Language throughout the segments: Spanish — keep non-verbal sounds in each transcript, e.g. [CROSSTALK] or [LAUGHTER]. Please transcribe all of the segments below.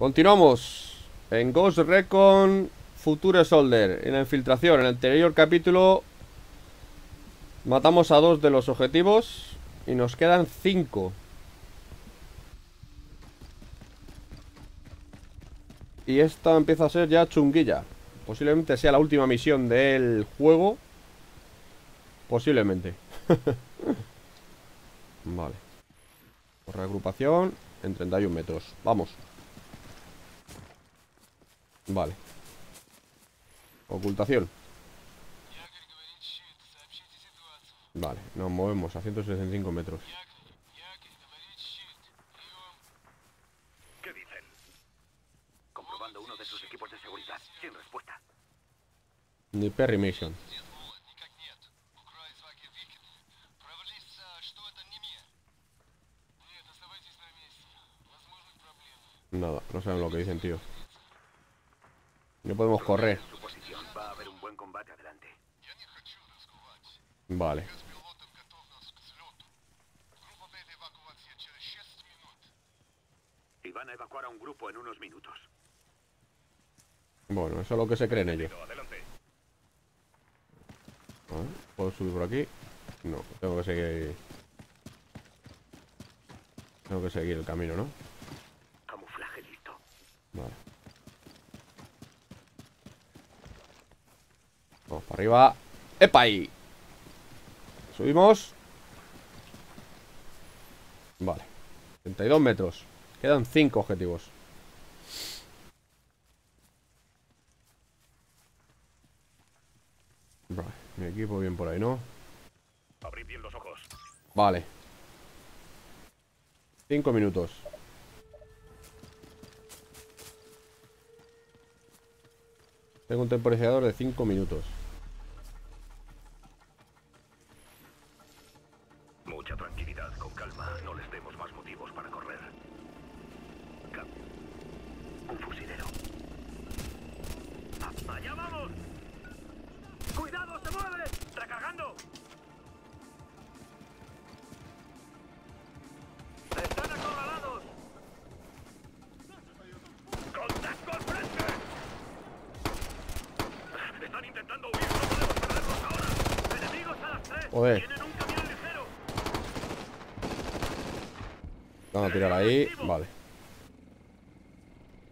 Continuamos en Ghost Recon Future Soldier. En la infiltración, en el anterior capítulo matamos a dos de los objetivos y nos quedan cinco. Y esta empieza a ser ya chunguilla. Posiblemente sea la última misión del juego. Posiblemente. [LAUGHS] vale. Reagrupación en 31 metros. Vamos. Vale. Ocultación. Vale, nos movemos a 165 metros. ¿Qué dicen? Comprobando uno de sus equipos de seguridad. Sin respuesta. Ni Perry Mission. Nada, no saben lo que dicen, tío. No podemos correr. Vale. Y van a evacuar a un grupo en unos minutos. Bueno, eso es lo que se creen ellos. ¿Puedo subir por aquí? No, tengo que seguir... Tengo que seguir el camino, ¿no? Camuflaje listo. Vale. Vamos para arriba. ¡Epa ahí! Subimos. Vale. 32 metros. Quedan 5 objetivos. Vale. Mi equipo bien por ahí, ¿no? Abrid bien los ojos. Vale. 5 minutos. Tengo un temporizador de 5 minutos. Joder. ¡Tienen un camión ligero! Vamos a tirar ahí. Vale.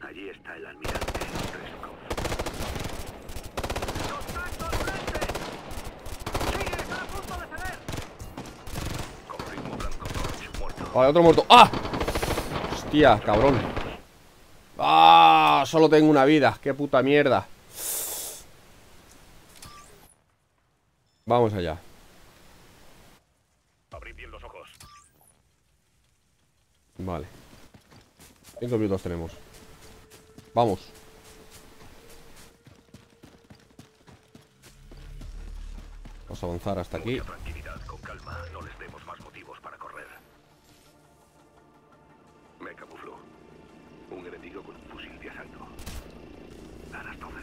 Allí está el almirante. Vale, otro muerto. ¡Ah! Hostia, cabrón. ¡Ah! Solo tengo una vida. ¡Qué puta mierda! Vamos allá. Abrid bien los ojos. Vale. Cinco minutos tenemos. Vamos. Vamos a avanzar hasta aquí. Mucha tranquilidad, con calma. No les demos más motivos para correr. Me camuflo. Un enemigo con un fusil de asalto. A las 12.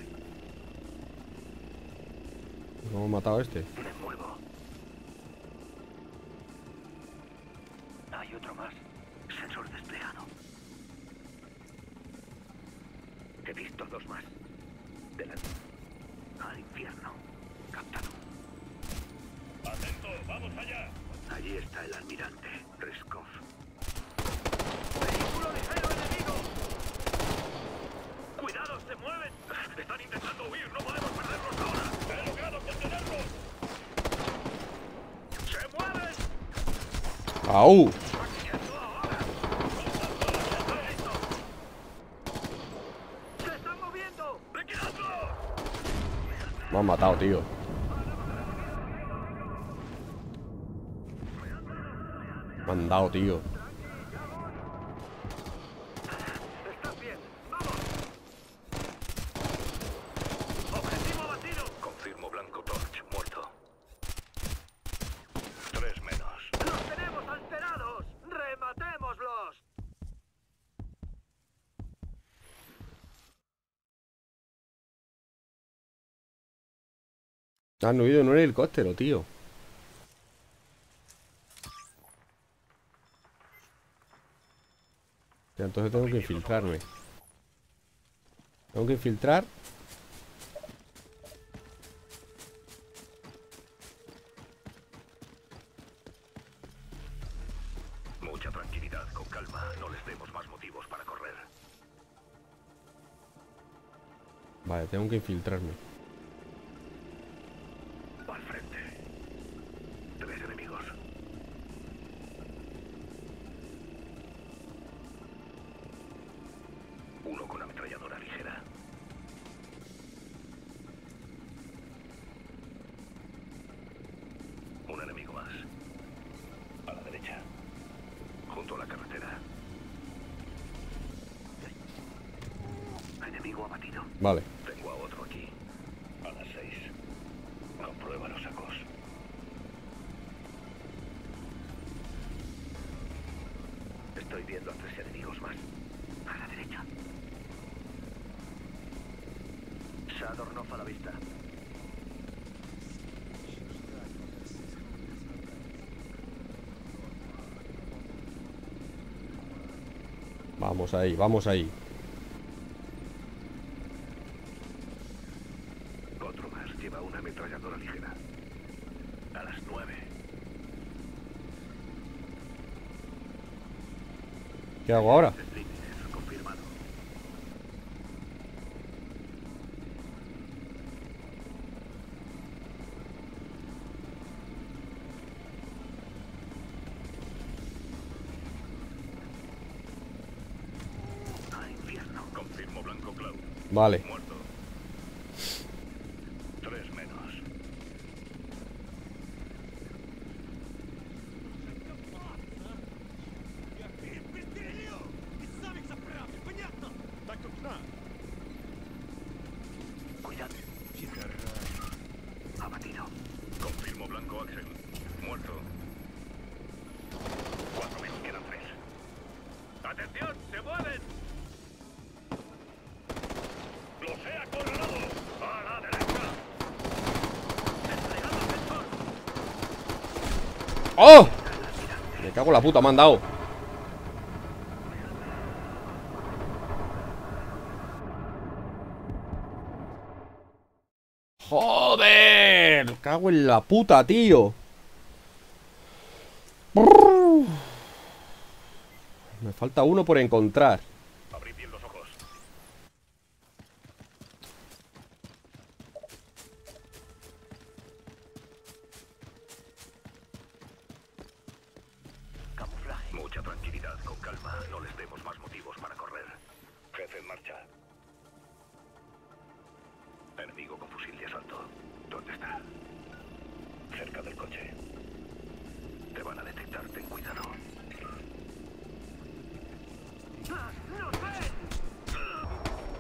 ¿Cómo hemos matado a este? Me muevo. Hay otro más. Sensor desplegado. He visto dos más. Delante. Al infierno. Captado. Atento, vamos allá. Allí está el almirante, Reskov. ¡Vehículo ligero enemigo! ¡Cuidado, se mueven! Están intentando huir, no podemos perderlos ahora. ¡He logrado contenerlos! ¡Se mueven! ¡Au! ¡Se están moviendo! ¡Liquidadlo! Me han matado, tío. Me han dado, tío. ¡Estás bien! ¡Vamos! ¡Objetivo abatido! Confirmo Blanco Torch, muerto. Tres menos. ¡Los tenemos alterados! ¡Rematémoslos! Han huido en un helicóptero, tío. Ya, entonces tengo que infiltrarme. Tengo que infiltrar. Mucha tranquilidad, con calma. No les demos más motivos para correr. Vale, tengo que infiltrarme. Vale. Tengo a otro aquí. A las seis. Comprueba los sacos. Estoy viendo a tres enemigos más. A la derecha. Sadornov a la vista. Vamos ahí, vamos ahí. lleva una ametralladora ligera. A las nueve. ¿Qué hago ahora? Ah, vale. Abatido. Confirmo Blanco Axel. Muerto. Cuatro menos, quedan tres. ¡Atención! ¡Se mueven! ¡Los he acorralado! ¡A la derecha! ¡Desplegando sensor! ¡Oh! Me cago en la puta, me han dado. ¡Joder! Cago en la puta, tío. Me falta uno por encontrar. Abrid bien los ojos. Camuflaje. Mucha tranquilidad, con calma. No les demos más motivos para correr. Jefe en marcha. Enemigo con fusil de asalto. ¿Dónde está? Cerca del coche. Te van a detectar, ten cuidado.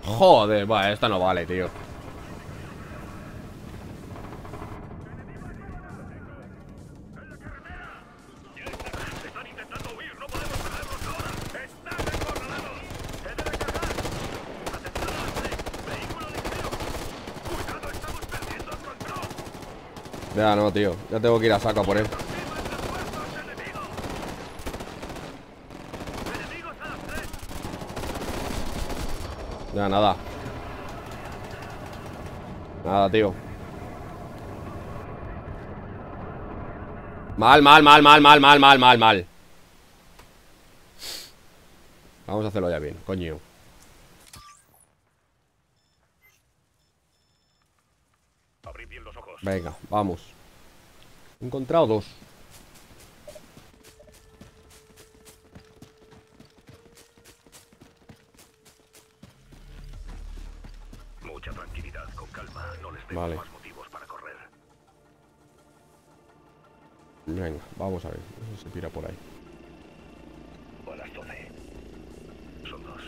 Joder, va, esta no vale, tío. Están intentando huir, no podemos perderlos ahora. ¡Están acorralados! ¡Se debe cargar! ¡Atención al tren! ¡Vehículo ligero! ¡Cuidado, estamos perdiendo el control! Ya no, tío. Ya tengo que ir a saco a por él. Ya, nada. Nada, tío. Mal, mal, mal, mal, mal, mal, mal, mal, mal. Vamos a hacerlo ya bien, coño. Venga, vamos. He encontrado dos. Mucha tranquilidad, con calma. No les Vale. más motivos para correr. Venga, vamos a ver. Eso se tira por ahí. Las 12. Son dos.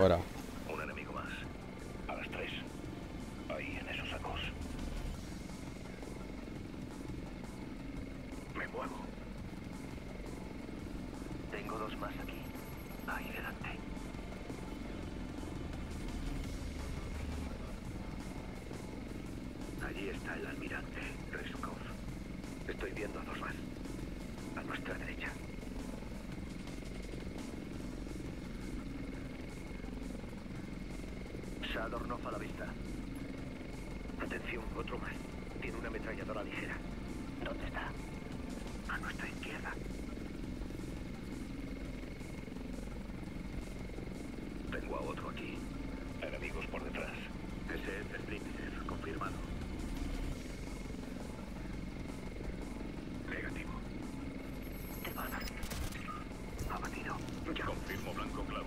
Voilà. Sadornov a la vista. Atención, otro más. Tiene una ametralladora ligera. ¿Dónde está? A nuestra izquierda. Tengo a otro aquí. Enemigos por detrás. Ese es Sprinter, confirmado. Negativo. Te van a... Abatido. Ya. Confirmo blanco Cloud.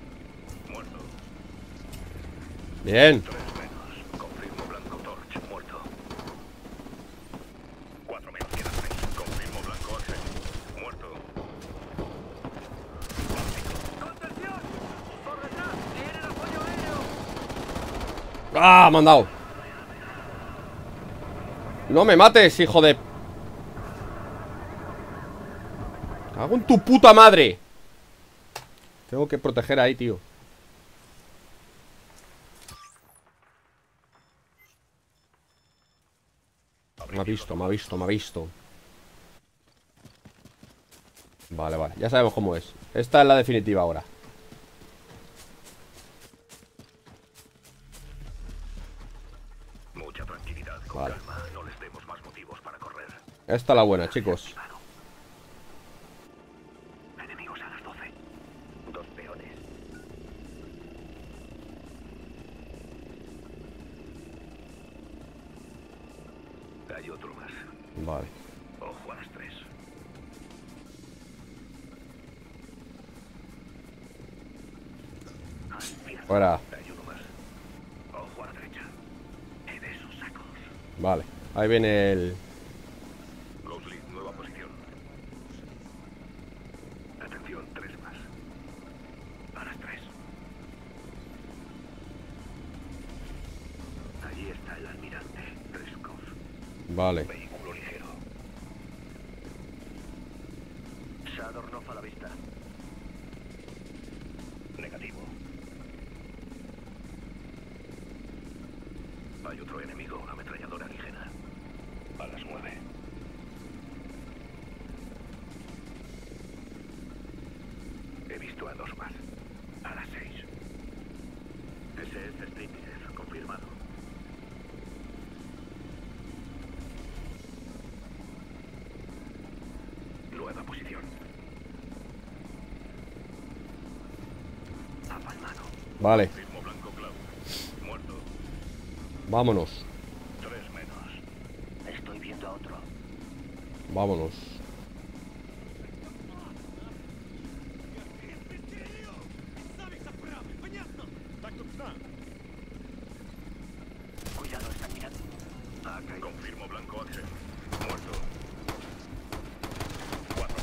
Muerto. Bien. Tres menos. Confirmo blanco Torch. Muerto. Cuatro menos. Quedan seis. Confirmo blanco Axel. Muerto. ¡Contención! ¡Por detrás! ¡Tienen apoyo aéreo! ¡Ah! Me han dado. No me mates, hijo de... Hago en tu puta madre. Tengo que proteger ahí, tío. Ha visto, me ha visto, me ha visto. Vale, vale, ya sabemos cómo es. Esta es la definitiva ahora. Mucha tranquilidad. Con Vale. calma. No les demos más motivos para correr. Esta es la buena, chicos. Enemigos a las 12. Dos peones. Hay otro más. Vale. Ojo a las tres. Fuera. Hay uno más. Ojo a la derecha. En esos sacos. Vale. Ahí viene el... Vale. Vehículo ligero. Sadornov a la vista. Negativo. Hay otro enemigo, una ametralladora ligera. A las nueve. He visto a dos más.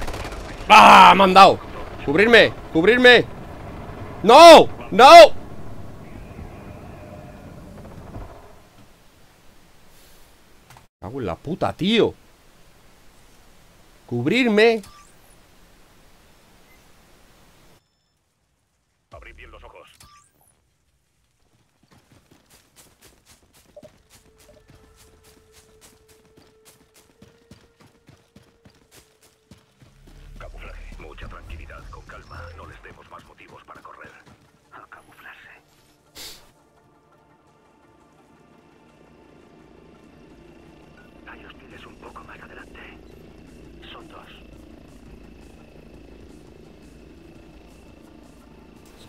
Menos quedan seis. ¡Ah! Me han dado. Cubrirme. Cubrirme. ¡No! ¡No! Hago en la puta, tío. Cubrirme.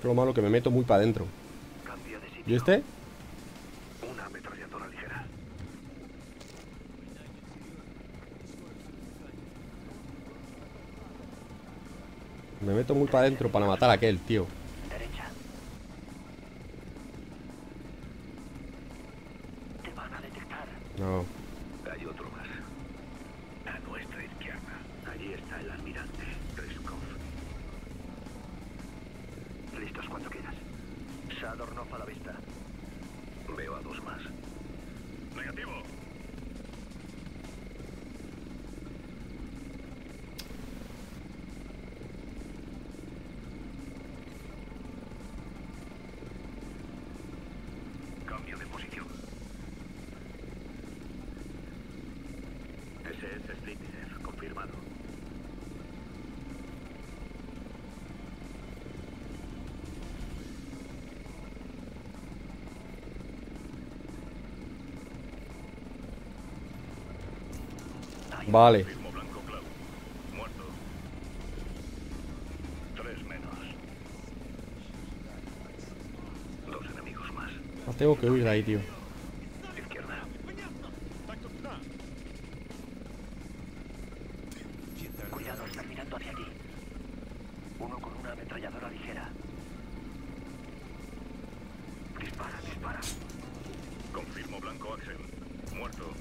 Es lo malo que me meto muy para adentro. ¿Y este? Una ametralladora ligera. Me meto muy para adentro para matar a aquel, tío. Más. Ah, tengo que huir de ahí, tío. Izquierda. Cuidado, están mirando hacia aquí. Uno con una ametralladora ligera. Dispara, dispara. Confirmo Blanco Axel. Muerto.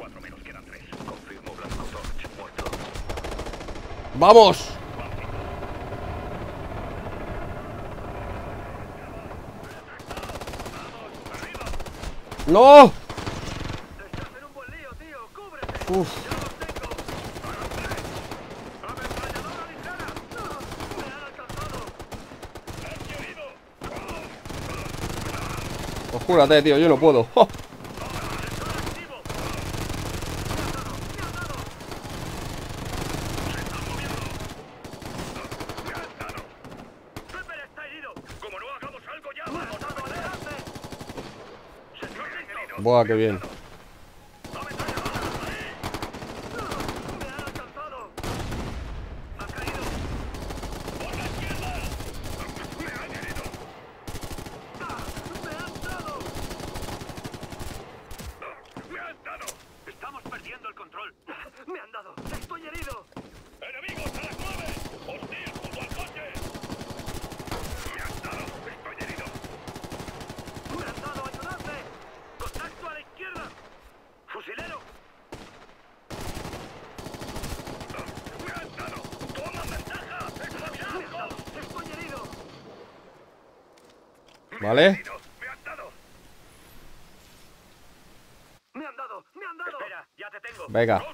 Cuatro menos, quedan tres. Confirmo Blanco Torch. Muerto. ¡Vamos! ¡No! Uf. Ya los tengo. ¡Ametralladora ligera! ¡Me han alcanzado! ¡He herido! Pues cúrate, tío, yo no puedo. ¡Jo! ¡Sensor activo! ¡Me han dado! ¡Me han dado! ¡Se están moviendo! ¡Me han dado! ¡Pepper está herido! ¡Como no hagamos algo ya! ¡Vamos a adelante! ¡Sensor listo! Buah, qué bien. ¡Ametralladora! ¡Ahí! ¡Me han alcanzado! ¡Ha caído! ¡Por la izquierda! ¡Me han herido! ¡Me han dado! ¡Me han dado! Estamos perdiendo el control. ¡Me han dado! ¡Estoy herido! ¡Enemigos a las nueve! ¡Hostil junto al coche! ¡Me han dado! ¡Estoy herido! ¡Me han dado! ¡Ayudadme! ¡Contacto a la izquierda! ¡Fusilero! ¡Me han dado! ¡Toma ventaja! ¡Examinadlo! ¡Estoy herido! ¿Vale? ¡Me han dado! ¡Me han dado! ¡Me han dado! Espera, ya te tengo. Venga. ¡Me han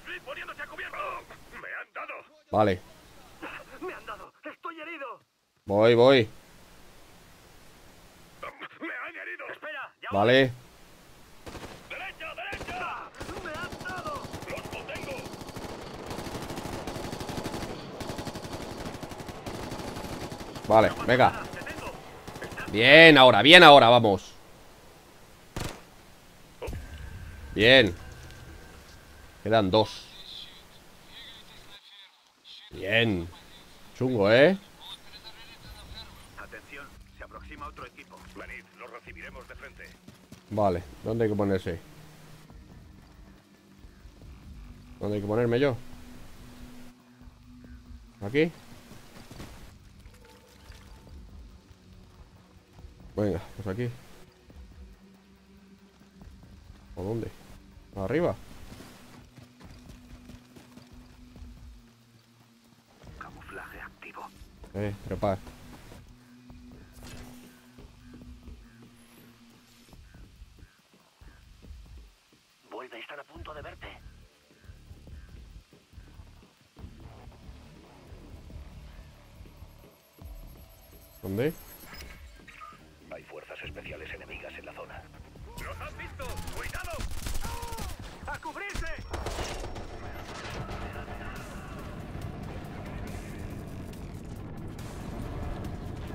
dado! Vale. ¡Me han dado! ¡Estoy herido! Voy, voy. ¡Me han herido! Espera, ya Vale. ¡Derecha, derecha! ¡Me han dado! ¡Los contengo! Vale, venga. Bien ahora, bien ahora, vamos. Bien. Quedan dos. Bien. Chungo, ¿eh? Atención, se aproxima otro equipo. Venid, los recibiremos de frente. Vale, ¿dónde hay que ponerse? ¿Dónde hay que ponerme yo? ¿Aquí? Venga, pues aquí ¿O dónde? ¿Arriba? Camuflaje activo. Eh, trepar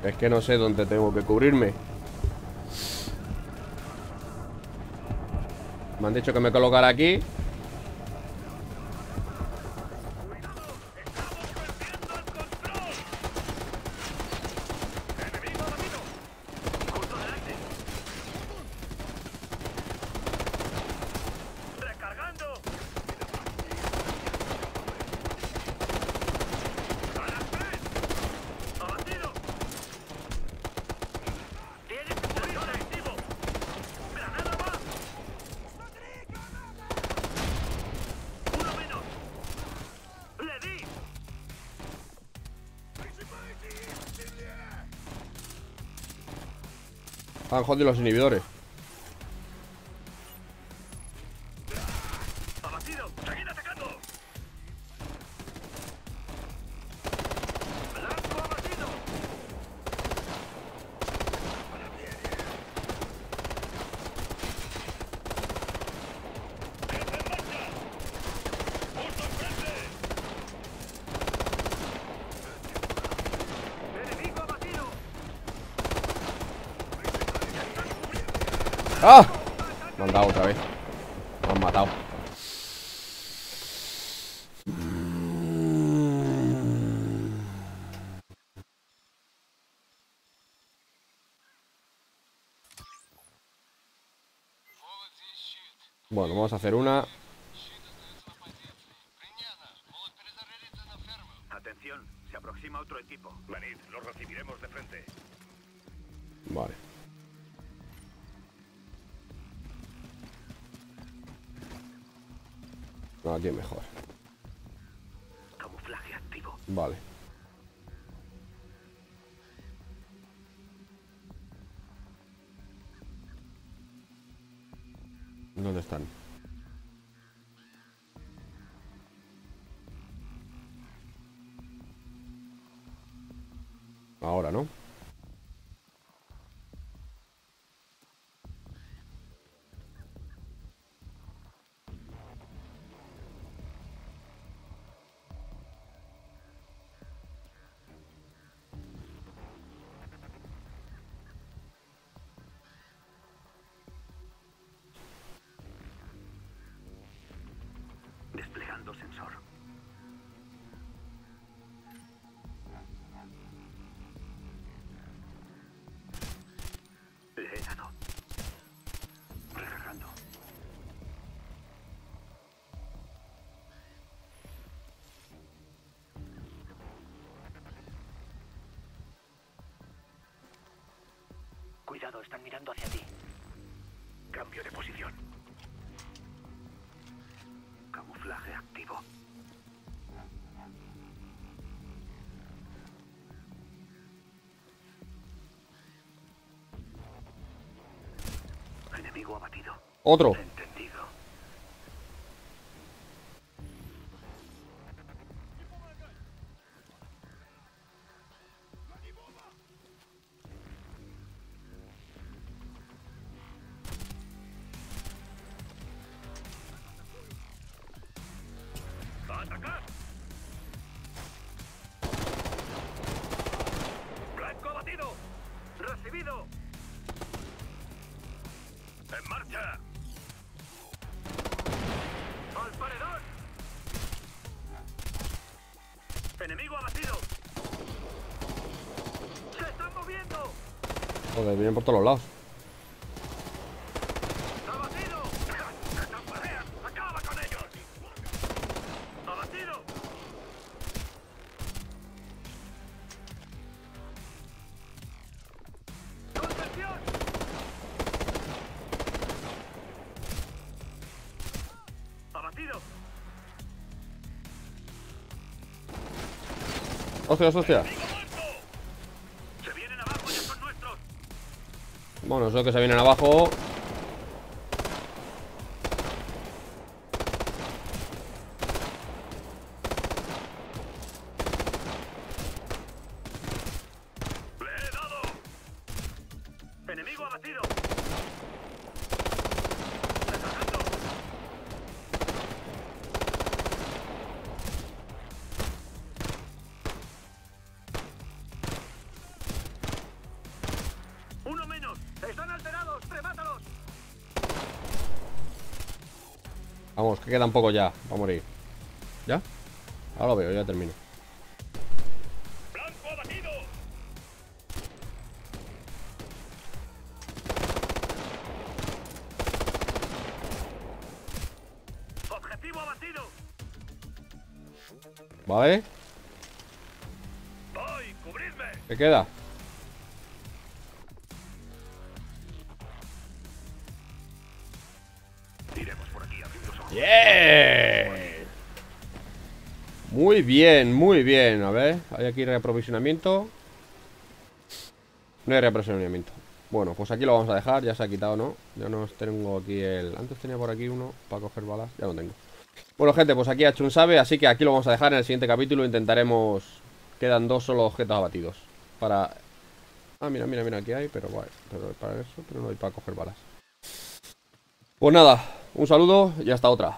Es que no sé dónde tengo que cubrirme. Me han dicho que me colocara aquí Han jodido los inhibidores Bueno, vamos a hacer una. Atención, se aproxima otro equipo. Venid, lo recibiremos de frente. Vale. Aquí mejor. Camuflaje activo. Vale. Ahora, ¿no? Cuidado, están mirando hacia ti. Cambio de posición. Camuflaje activo. Enemigo abatido. Otro. Joder, vienen por todos los lados. ¡Abatido! ¡Tambalean! Bueno, eso que se vienen abajo. Que queda un poco ya. Va a morir. ¿Ya? Ahora lo veo, ya termino. ¿Vale? ¿Qué queda? ¡Bien! Muy bien, muy bien. A ver, hay aquí reaprovisionamiento. No hay reaprovisionamiento. Bueno, pues aquí lo vamos a dejar. Ya se ha quitado, ¿no? Ya no tengo aquí el... Antes tenía por aquí uno para coger balas. Ya no tengo. Bueno, gente, pues aquí ha hecho un sabe. Así que aquí lo vamos a dejar. En el siguiente capítulo intentaremos... Quedan dos solo objetos abatidos. Para... Ah, mira, mira, mira, aquí hay. Pero, vale, pero para eso, pero no hay para coger balas. Pues nada, un saludo y hasta otra.